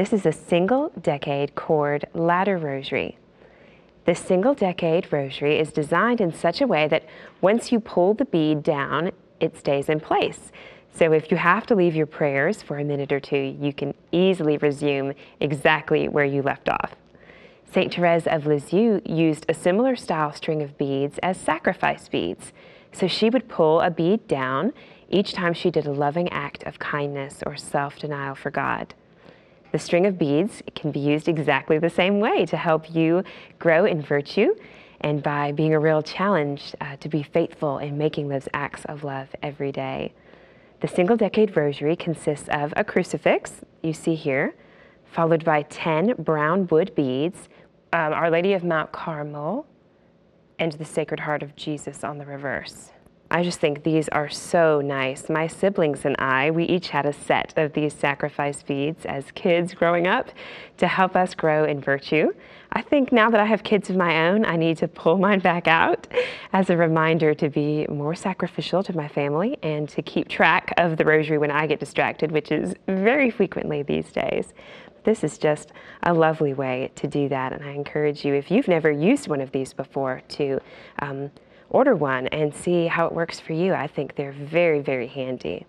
This is a single decade cord ladder rosary. The single decade rosary is designed in such a way that once you pull the bead down, it stays in place. So if you have to leave your prayers for a minute or two, you can easily resume exactly where you left off. St. Therese of Lisieux used a similar style string of beads as sacrifice beads. So she would pull a bead down each time she did a loving act of kindness or self-denial for God. The string of beads can be used exactly the same way to help you grow in virtue and by being a real challenge uh, to be faithful in making those acts of love every day. The single decade rosary consists of a crucifix, you see here, followed by 10 brown wood beads, um, Our Lady of Mount Carmel, and the Sacred Heart of Jesus on the reverse. I just think these are so nice. My siblings and I, we each had a set of these sacrifice beads as kids growing up to help us grow in virtue. I think now that I have kids of my own, I need to pull mine back out as a reminder to be more sacrificial to my family and to keep track of the rosary when I get distracted, which is very frequently these days. This is just a lovely way to do that, and I encourage you, if you've never used one of these before, to um, order one and see how it works for you. I think they're very, very handy.